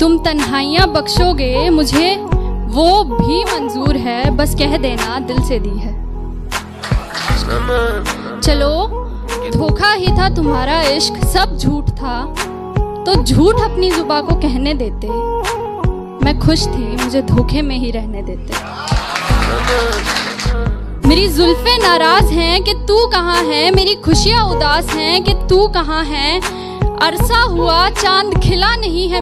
तुम तन्हाइयाँ बख्शोगे, मुझे वो भी मंजूर है, बस कह देना दिल से दी है। चलो, धोखा ही था तुम्हारा इश्क, सब झूठ था। तो झूठ अपनी जुबा को कहने देते। मैं खुश थी, मुझे धोखे में ही रहने देते। मेरी जुल्फे नाराज़ हैं कि तू कहाँ है, मेरी खुशियाँ उदास हैं कि तू कहाँ है। अरसा हुआ, चाँद खिला नहीं है।